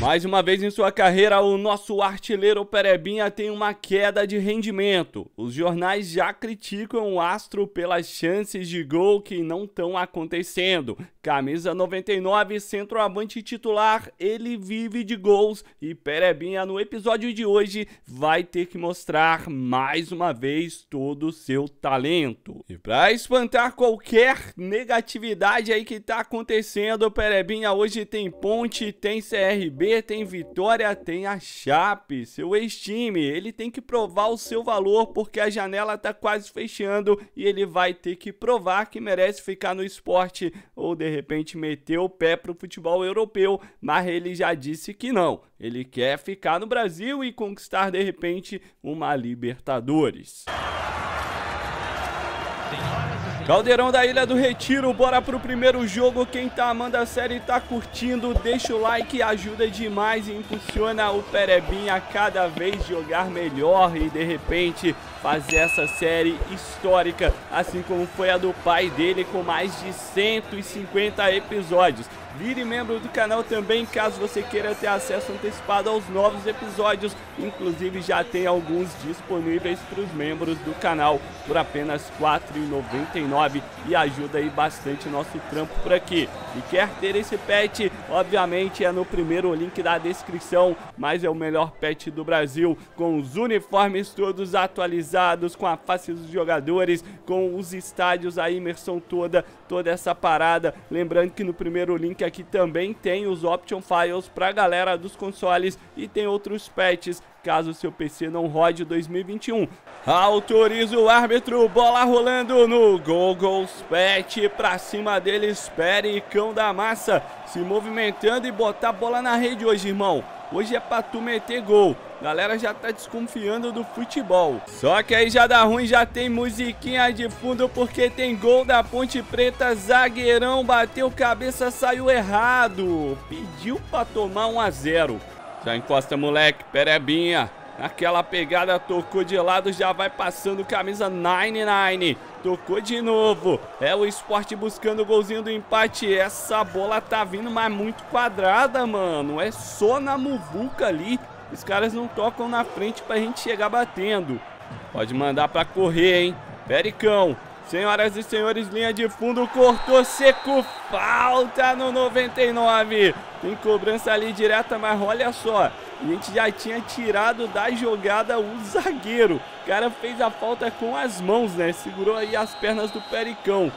Mais uma vez em sua carreira, o nosso artilheiro Perebinha tem uma queda de rendimento. Os jornais já criticam o astro pelas chances de gol que não estão acontecendo. Camisa 99, centroavante titular, ele vive de gols e Perebinha no episódio de hoje vai ter que mostrar mais uma vez todo o seu talento. E para espantar qualquer negatividade aí que tá acontecendo, Perebinha hoje tem Ponte, tem CRB, tem Vitória, tem a Chape, seu ex-time. Ele tem que provar o seu valor porque a janela tá quase fechando e ele vai ter que provar que merece ficar no esporte ou de repente meter o pé pro futebol europeu, mas ele já disse que não. Ele quer ficar no Brasil e conquistar de repente uma Libertadores. Caldeirão da Ilha do Retiro, bora pro primeiro jogo. Quem tá amando a série tá curtindo, deixa o like, ajuda demais e impulsiona o Perebinha a cada vez jogar melhor e de repente fazer essa série histórica, assim como foi a do pai dele com mais de 150 episódios. Vire membro do canal também, caso você queira ter acesso antecipado aos novos episódios. Inclusive já tem alguns disponíveis para os membros do canal por apenas R$ 4,99 e ajuda aí bastante nosso trampo por aqui. E quer ter esse pet? Obviamente é no primeiro link da descrição, mas é o melhor pet do Brasil, com os uniformes todos atualizados, com a face dos jogadores, com os estádios, a imersão toda, toda essa parada. Lembrando que no primeiro link aqui também tem os option files para galera dos consoles e tem outros patches caso seu PC não rode 2021. Autoriza o árbitro, bola rolando no Google's Pet pra cima deles, Pericão da Massa, se movimentando e botar a bola na rede hoje, irmão. Hoje é pra tu meter gol. Galera já tá desconfiando do futebol. Só que aí já dá ruim, já tem musiquinha de fundo porque tem gol da Ponte Preta. Zagueirão bateu cabeça, saiu errado. Pediu pra tomar 1 a 0. Já encosta, moleque. Perebinha. Aquela pegada tocou de lado, já vai passando camisa 99. Tocou de novo. É o esporte buscando o golzinho do empate. Essa bola tá vindo, mas muito quadrada, mano. É só na muvuca ali. Os caras não tocam na frente pra gente chegar batendo. Pode mandar pra correr, hein? Pericão. Senhoras e senhores, linha de fundo, cortou seco, falta no 99. Tem cobrança ali direta, mas olha só, a gente já tinha tirado da jogada o zagueiro. O cara fez a falta com as mãos, né? Segurou aí as pernas do Pericão.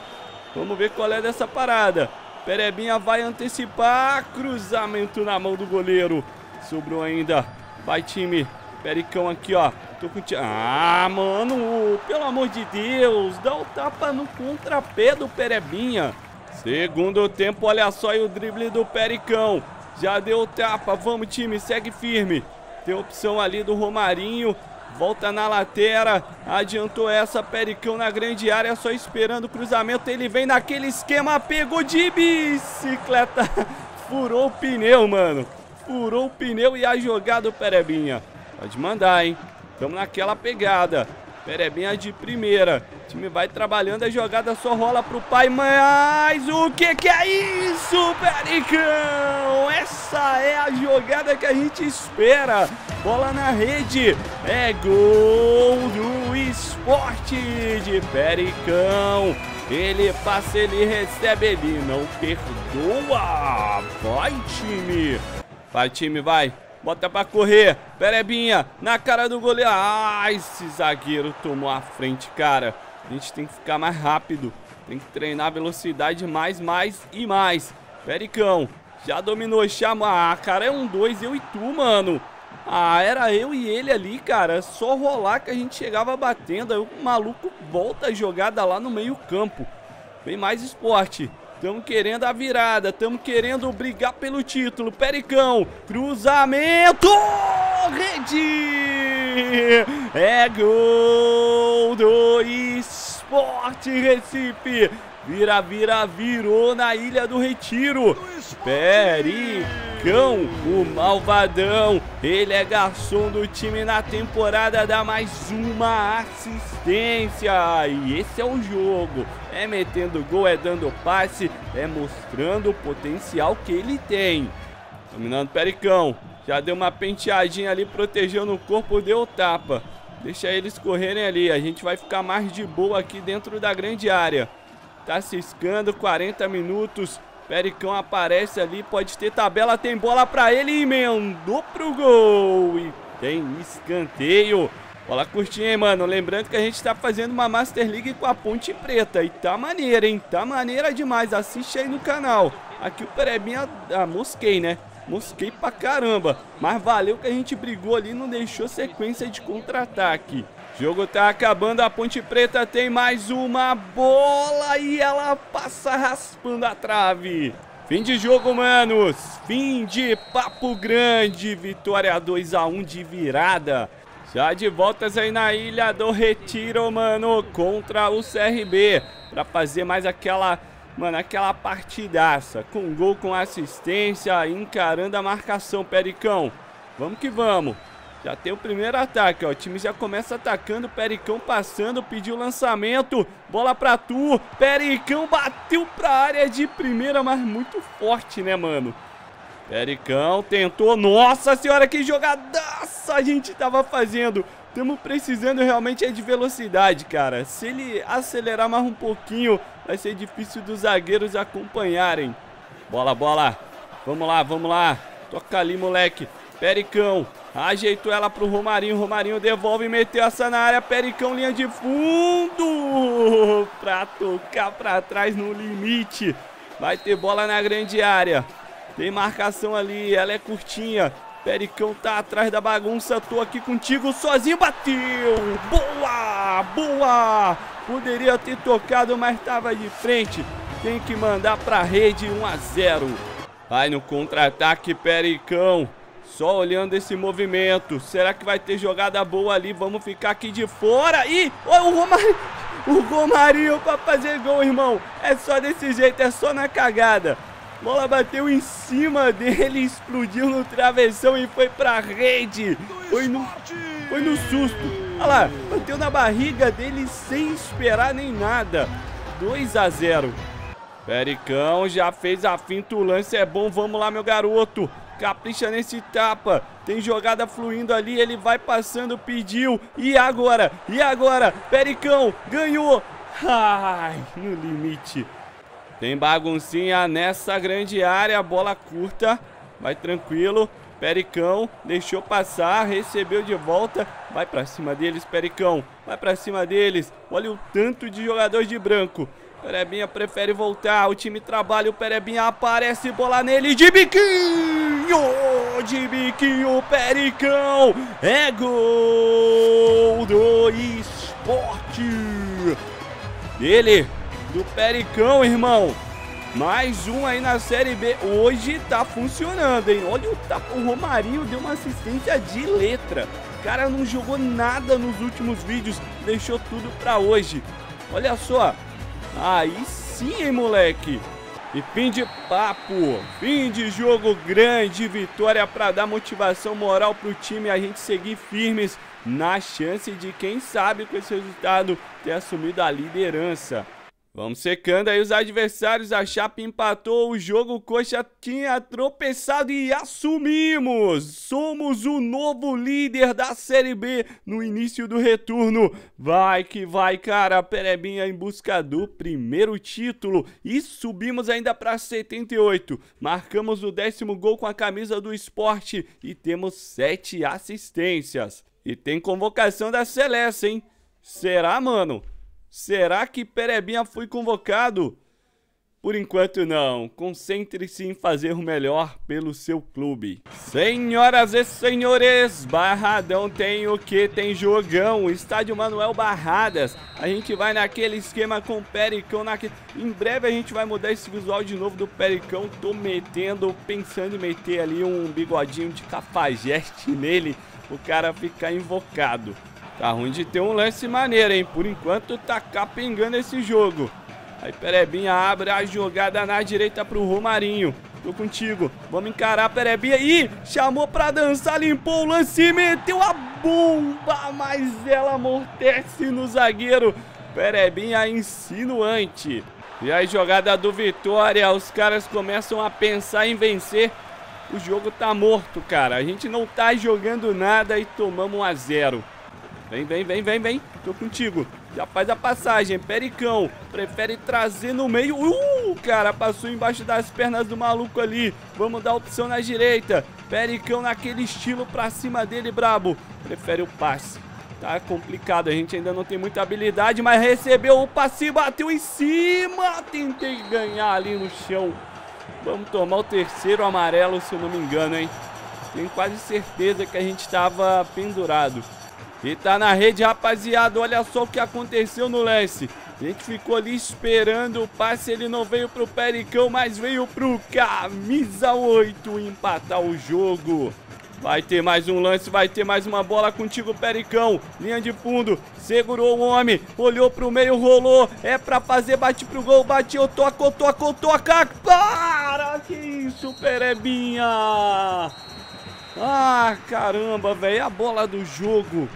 Vamos ver qual é dessa parada. Perebinha vai antecipar, cruzamento na mão do goleiro. Sobrou ainda, vai time. Pericão aqui, ó. Tô com Ah, mano, pelo amor de Deus, dá o tapa no contrapé do Perebinha. Segundo tempo, olha só aí o drible do Pericão. Já deu o tapa, vamos time, segue firme. Tem opção ali do Romarinho. Volta na lateral, adiantou essa, Pericão na grande área, só esperando o cruzamento. Ele vem naquele esquema, pegou de bicicleta. Furou o pneu, mano. Furou o pneu e a jogada do Perebinha. Pode mandar, hein? Estamos naquela pegada. Perebinha de primeira. O time vai trabalhando, a jogada só rola pro pai. Mas o que que é isso, Pericão? Essa é a jogada que a gente espera. Bola na rede. É gol do esporte de Pericão. Ele passa, ele recebe, ele não perdoa. Vai, time. Vai, time, vai. Bota pra correr. Perebinha na cara do goleiro. Ah, esse zagueiro tomou a frente, cara. A gente tem que ficar mais rápido. Tem que treinar velocidade mais, mais e mais. Pericão. Já dominou, chama. Ah, cara, é um dois, eu e tu, mano. Ah, era eu e ele ali, cara. Só rolar que a gente chegava batendo. Aí o maluco volta a jogada lá no meio campo. Vem mais esporte. Estamos querendo a virada, estamos querendo brigar pelo título. Pericão, cruzamento, rede! É gol do Esporte Recife. Vira, vira, virou na Ilha do Retiro. Pericão, o malvadão. Ele é garçom do time na temporada, dá mais uma assistência. E esse é o jogo. É metendo gol, é dando passe, é mostrando o potencial que ele tem. Dominando Pericão. Já deu uma penteadinha ali, protegeu no corpo, deu tapa. Deixa eles correrem ali. A gente vai ficar mais de boa aqui dentro da grande área. Tá ciscando, 40 minutos. Pericão aparece ali, pode ter tabela, tem bola pra ele, emendou pro gol. E tem escanteio. Bola curtinha, hein, mano. Lembrando que a gente tá fazendo uma Master League com a Ponte Preta. E tá maneira, hein? Tá maneira demais. Assiste aí no canal. Aqui o Perebinha... Ah, mosquei, né? Mosquei pra caramba. Mas valeu que a gente brigou ali e não deixou sequência de contra-ataque. Jogo tá acabando, a Ponte Preta tem mais uma bola e ela passa raspando a trave. Fim de jogo, manos. Fim de papo grande. Vitória 2 a 1 de virada. Já de voltas aí na Ilha do Retiro, mano, contra o CRB. Pra fazer mais aquela, mano, aquela partidaça. Com gol, com assistência, encarando a marcação, Pericão. Vamos que vamos. Já tem o primeiro ataque, ó. O time já começa atacando. Pericão passando, pediu lançamento. Bola pra tu. Pericão bateu pra área de primeira, mas muito forte, né, mano? Pericão tentou. Nossa senhora, que jogadaça a gente tava fazendo. Estamos precisando realmente é de velocidade, cara. Se ele acelerar mais um pouquinho, vai ser difícil dos zagueiros acompanharem. Bola, bola. Vamos lá, vamos lá. Toca ali, moleque. Pericão. Ajeitou ela pro Romarinho. Romarinho devolve e meteu essa na área. Pericão, linha de fundo. Pra tocar pra trás no limite. Vai ter bola na grande área. Tem marcação ali. Ela é curtinha. Pericão tá atrás da bagunça. Tô aqui contigo sozinho. Bateu. Boa. Boa. Poderia ter tocado, mas tava de frente. Tem que mandar pra rede 1 a 0. Vai no contra-ataque, Pericão. Só olhando esse movimento. Será que vai ter jogada boa ali? Vamos ficar aqui de fora. Ih, oh, o Romarinho. O Romarinho pra fazer gol, irmão. É só desse jeito, é só na cagada. Bola bateu em cima dele, explodiu no travessão e foi pra rede. Foi no, foi no susto. Olha lá, bateu na barriga dele sem esperar nem nada. 2 a 0. Pericão já fez a finta, o lance é bom. Vamos lá, meu garoto. Capricha nesse tapa. Tem jogada fluindo ali. Ele vai passando, pediu. E agora? E agora? Pericão ganhou. Ai, no limite. Tem baguncinha nessa grande área. Bola curta. Vai tranquilo. Pericão deixou passar, recebeu de volta, vai pra cima deles, Pericão, vai pra cima deles, olha o tanto de jogador de branco, Perebinha prefere voltar. O time trabalha. O Perebinha aparece. Bola nele de biquinho. De biquinho. Pericão. É gol do esporte. Ele. Do Pericão, irmão. Mais um aí na Série B. Hoje tá funcionando, hein? Olha o tapa. O Romarinho deu uma assistência de letra. O cara não jogou nada nos últimos vídeos. Deixou tudo pra hoje. Olha só. Aí sim, hein, moleque. E fim de papo, fim de jogo grande, vitória para dar motivação moral pro time a gente seguir firmes na chance de quem sabe com esse resultado ter assumido a liderança. Vamos secando aí os adversários. A Chape empatou o jogo. O Coxa tinha tropeçado e assumimos. Somos o novo líder da Série B no início do retorno. Vai que vai, cara. Perebinha em busca do primeiro título. E subimos ainda para 78. Marcamos o décimo gol com a camisa do esporte e temos sete assistências. E tem convocação da Celeste, hein? Será, mano? Será que Perebinha foi convocado? Por enquanto não, concentre-se em fazer o melhor pelo seu clube. Senhoras e senhores, Barradão tem o que? Tem jogão, Estádio Manuel Barradas. A gente vai naquele esquema com o Pericão. Naquele... Em breve a gente vai mudar esse visual de novo do Pericão. Tô metendo, pensando em meter ali um bigodinho de cafajeste nele. O cara ficar invocado. Tá ruim de ter um lance maneiro, hein? Por enquanto tá capengando esse jogo. Aí Perebinha abre a jogada na direita pro Romarinho. Tô contigo. Vamos encarar a Perebinha. Ih, chamou pra dançar, limpou o lance meteu a bomba. Mas ela amortece no zagueiro. Perebinha insinuante. E aí, jogada do Vitória. Os caras começam a pensar em vencer. o jogo tá morto, cara. A gente não tá jogando nada e tomamos um a zero. Vem, vem, vem, vem, vem. Tô contigo. Já faz a passagem. Pericão. Prefere trazer no meio. Uh, cara, passou embaixo das pernas do maluco ali. Vamos dar opção na direita. Pericão naquele estilo pra cima dele, brabo. Prefere o passe. Tá complicado, a gente ainda não tem muita habilidade, mas recebeu o passe, bateu em cima. Tentei ganhar ali no chão. Vamos tomar o terceiro amarelo, se eu não me engano, hein? Tenho quase certeza que a gente estava pendurado. E tá na rede, rapaziada. Olha só o que aconteceu no lance. A gente ficou ali esperando o passe. Ele não veio pro Pericão, mas veio pro Camisa 8 empatar o jogo. Vai ter mais um lance, vai ter mais uma bola contigo, Pericão. Linha de fundo, segurou o homem, olhou pro meio, rolou. É pra fazer, bate pro gol, bateu, toca, toca, toca. Para! Que isso, Perebinha! Ah, caramba, velho, a bola do jogo.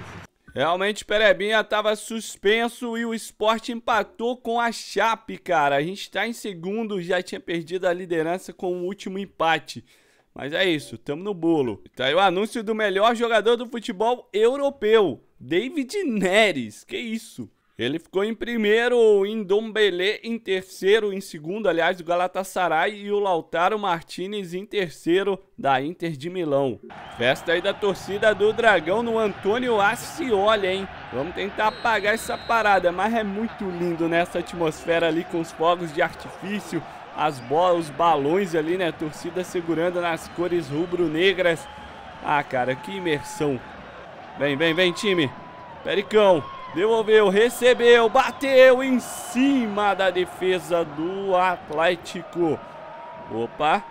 Realmente, Perebinha estava suspenso e o esporte empatou com a Chape, cara. A gente está em segundo, já tinha perdido a liderança com o último empate. Mas é isso, tamo no bolo. Tá aí o anúncio do melhor jogador do futebol europeu, David Neres. Que isso? Ele ficou em primeiro, em Dombele em terceiro, em segundo, aliás, do Galatasaray e o Lautaro Martinez em terceiro da Inter de Milão. Festa aí da torcida do Dragão no Antônio Ascioli, hein? Vamos tentar apagar essa parada, mas é muito lindo nessa atmosfera ali com os fogos de artifício, as bolas, os balões ali, né? torcida segurando nas cores rubro-negras. Ah, cara, que imersão. Vem, vem, vem, time. Pericão. Devolveu, recebeu, bateu em cima da defesa do Atlético. Opa,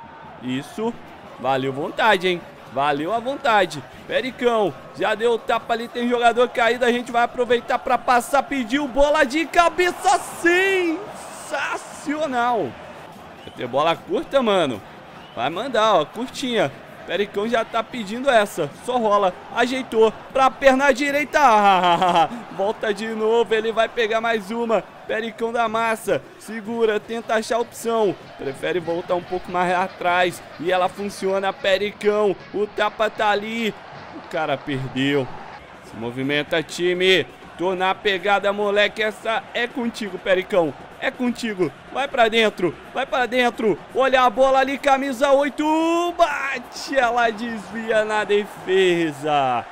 isso. Valeu vontade, hein? Valeu a vontade. Pericão, já deu o tapa ali, tem jogador caído, a gente vai aproveitar para passar, pediu bola de cabeça sensacional. Vai ter bola curta, mano. Vai mandar, ó, curtinha. Pericão já tá pedindo essa. Só rola. Ajeitou pra perna direita. Volta de novo. Ele vai pegar mais uma. Pericão da massa. Segura, tenta achar a opção. Prefere voltar um pouco mais atrás. E ela funciona. Pericão. O tapa tá ali. O cara perdeu. Se movimenta, time. Tô na pegada, moleque. Essa é contigo, Pericão. É contigo. Vai pra dentro. Vai pra dentro. Olha a bola ali, camisa 8. Bate. Ela desvia na defesa.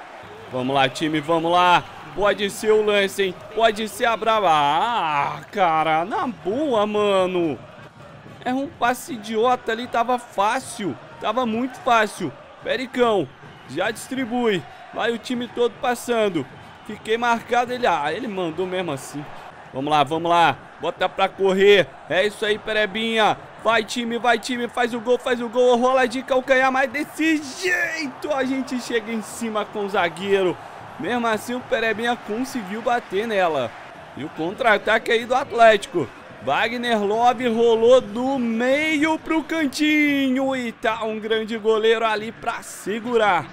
Vamos lá, time. Vamos lá. Pode ser o lance, hein? Pode ser a brava. Ah, cara. Na boa, mano. É um passe idiota ali. Tava fácil. Tava muito fácil. Pericão. Já distribui. Vai o time todo passando. Fiquei marcado, ele... Ah, ele mandou mesmo assim. Vamos lá, vamos lá. Bota pra correr. É isso aí, Perebinha. Vai, time, vai, time. Faz o gol, faz o gol. Rola de calcanhar, mas desse jeito a gente chega em cima com o zagueiro. Mesmo assim, o Perebinha conseguiu bater nela. E o contra-ataque aí do Atlético. Wagner Love rolou do meio pro cantinho. E tá um grande goleiro ali pra segurar.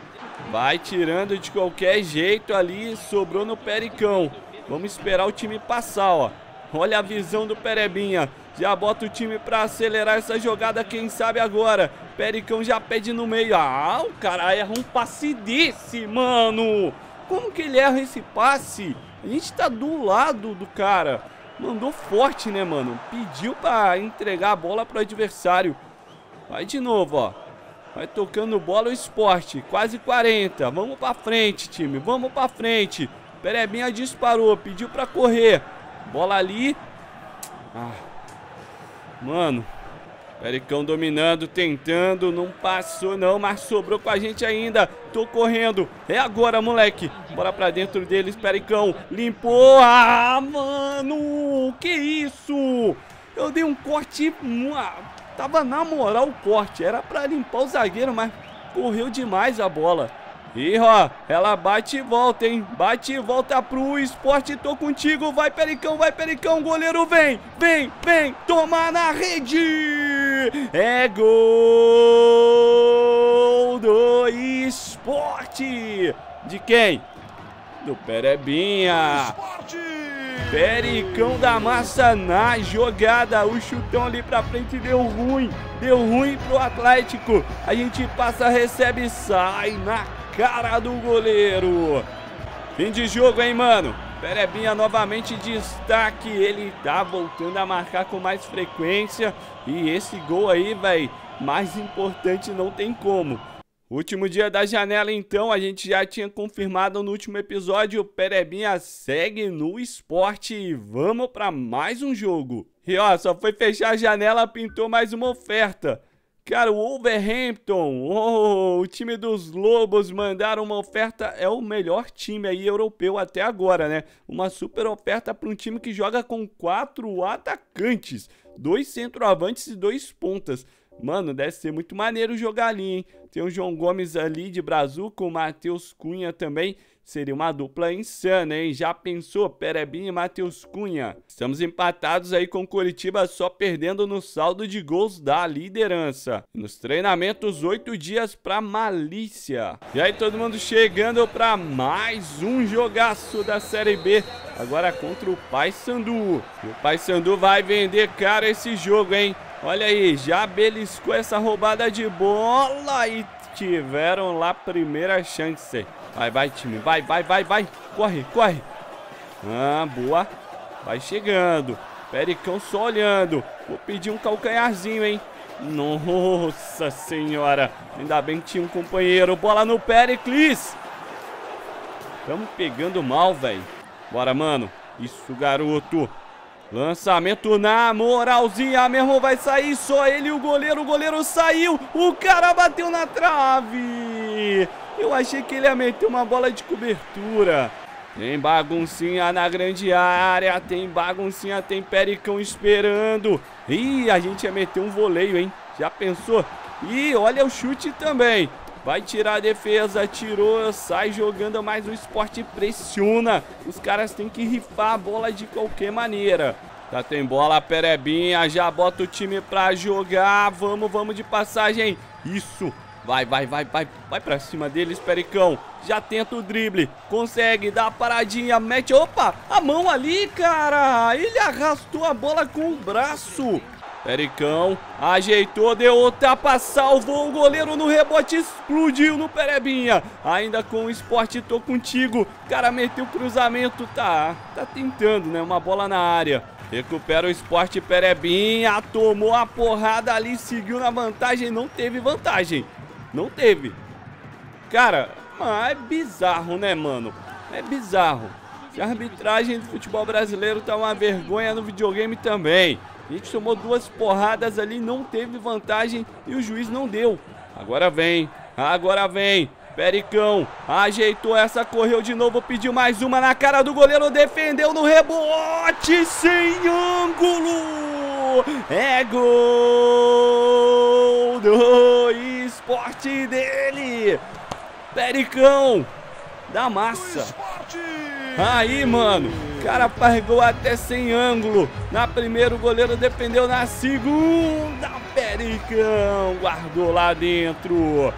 Vai tirando de qualquer jeito ali, sobrou no Pericão. Vamos esperar o time passar, ó. Olha a visão do Perebinha. Já bota o time pra acelerar essa jogada, quem sabe agora. Pericão já pede no meio. Ah, o cara erra um passe desse, mano. Como que ele erra esse passe? A gente tá do lado do cara. Mandou forte, né, mano? Pediu pra entregar a bola pro adversário. Vai de novo, ó. Vai tocando bola o esporte. Quase 40. Vamos pra frente, time. Vamos pra frente. Perebinha disparou. Pediu pra correr. Bola ali. Ah. Mano. Pericão dominando, tentando, não passou não, mas sobrou com a gente ainda. Tô correndo, é agora, moleque. Bora pra dentro deles, Pericão. Limpou, ah, mano, que isso? Eu dei um corte, Tava na moral o corte. Era pra limpar o zagueiro, mas correu demais a bola. E ó, ela bate e volta, hein? Bate e volta pro esporte. Tô contigo. Vai, Pericão, vai, Pericão. Goleiro vem, vem, vem. Toma na rede. É gol do esporte. De quem? Do Perebinha. Pericão da Massa na jogada. O chutão ali pra frente deu ruim. Deu ruim pro Atlético. A gente passa, recebe, sai na cara do goleiro. Fim de jogo, hein, mano? Perebinha novamente destaque. Ele tá voltando a marcar com mais frequência. E esse gol aí, velho, mais importante não tem como. Último dia da janela, então, a gente já tinha confirmado no último episódio, Perebinha segue no esporte e vamos para mais um jogo. E ó, só foi fechar a janela, pintou mais uma oferta. Cara, o Wolverhampton, oh, o time dos Lobos mandaram uma oferta, é o melhor time aí europeu até agora, né? Uma super oferta para um time que joga com quatro atacantes, dois centroavantes e dois pontas. Mano, deve ser muito maneiro jogar ali, hein? Tem o João Gomes ali de Brazuca, o Matheus Cunha também. Seria uma dupla insana, hein? Já pensou? Perebinha e Matheus Cunha. Estamos empatados aí com Curitiba, só perdendo no saldo de gols da liderança. Nos treinamentos, oito dias pra malícia. E aí, todo mundo chegando pra mais um jogaço da Série B. Agora contra o Paysandu. E o Paysandu vai vender caro esse jogo, hein? Olha aí, já beliscou essa roubada de bola e tiveram lá a primeira chance. Vai, vai, time. Vai, vai, vai, vai. Corre, corre. Ah, boa. Vai chegando. Pericão só olhando. Vou pedir um calcanharzinho, hein? Nossa senhora. Ainda bem que tinha um companheiro. Bola no Pericles. Estamos pegando mal, velho. Bora, mano. Isso, garoto. Lançamento na moralzinha mesmo, vai sair só ele o goleiro, o goleiro saiu, o cara bateu na trave. Eu achei que ele ia meter uma bola de cobertura. Tem baguncinha na grande área, tem baguncinha, tem pericão esperando. Ih, a gente ia meter um voleio, hein? Já pensou? Ih, olha o chute também. Vai tirar a defesa, tirou, sai jogando, mas o esporte pressiona. Os caras têm que rifar a bola de qualquer maneira. Já tem bola, Perebinha, já bota o time pra jogar. Vamos, vamos de passagem. Isso. Vai, vai, vai, vai. Vai pra cima deles, Pericão. Já tenta o drible. Consegue, dá a paradinha, mete... Opa, a mão ali, cara. Ele arrastou a bola com o braço. Pericão ajeitou, deu outra tapa, salvou o goleiro no rebote, explodiu no Perebinha. Ainda com o esporte, tô contigo. Cara, meteu cruzamento, tá, tá tentando, né? Uma bola na área. Recupera o esporte Perebinha, tomou a porrada ali, seguiu na vantagem, não teve vantagem. Não teve. Cara, é bizarro, né, mano? É bizarro. A arbitragem do futebol brasileiro tá uma vergonha no videogame também. A gente tomou duas porradas ali, não teve vantagem e o juiz não deu. Agora vem, agora vem. Pericão ajeitou essa, correu de novo, pediu mais uma na cara do goleiro, defendeu no rebote, sem ângulo. É gol do esporte dele. Pericão da massa. Aí, mano, o cara pegou até sem ângulo. Na primeira, o goleiro defendeu. Na segunda, Pericão guardou lá dentro.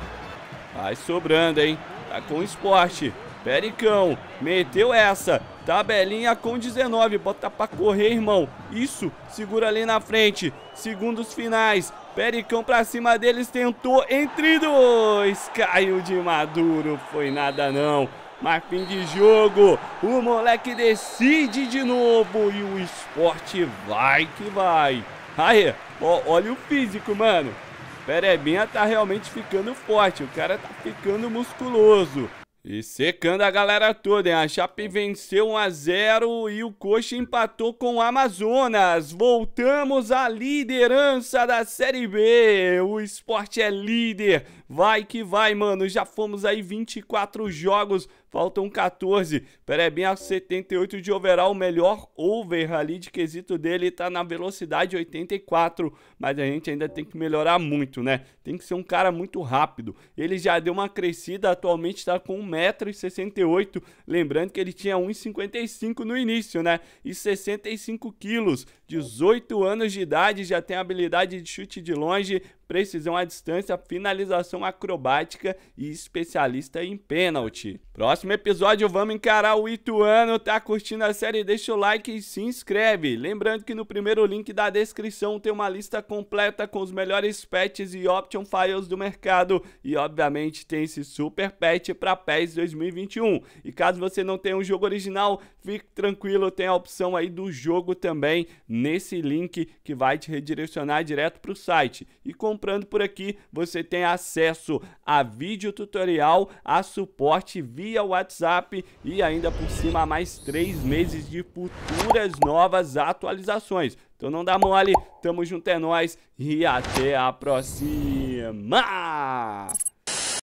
Vai sobrando, hein? Tá com esporte. Pericão, meteu essa. Tabelinha com 19. Bota pra correr, irmão. Isso, segura ali na frente. Segundos finais. Pericão pra cima deles, tentou entre dois. Caiu de maduro, foi nada não. Mas fim de jogo, o moleque decide de novo e o esporte vai que vai. Aí, ó, olha o físico, mano. Perebinha tá realmente ficando forte, o cara tá ficando musculoso. E secando a galera toda, hein? A Chape venceu 1 a 0 e o Coxa empatou com o Amazonas. Voltamos à liderança da Série B. O esporte é líder. Vai que vai, mano. Já fomos aí 24 jogos Faltam 14. Perebinha 78 de overall, o melhor over ali de quesito dele tá na velocidade 84, mas a gente ainda tem que melhorar muito, né? Tem que ser um cara muito rápido. Ele já deu uma crescida, atualmente está com 1,68m, lembrando que ele tinha 1,55 no início, né? E 65 quilos, 18 anos de idade, já tem habilidade de chute de longe, precisão à distância, finalização acrobática e especialista em pênalti. Próximo episódio vamos encarar o Ituano, tá curtindo a série? Deixa o like e se inscreve. Lembrando que no primeiro link da descrição tem uma lista completa com os melhores patches e option files do mercado e obviamente tem esse super patch para PES 2021. E caso você não tenha um jogo original, fique tranquilo, tem a opção aí do jogo também nesse link que vai te redirecionar direto para o site. E comprando por aqui, você tem acesso a vídeo tutorial, a suporte via WhatsApp e ainda por cima mais três meses de futuras novas atualizações. Então não dá mole, tamo junto é nóis e até a próxima!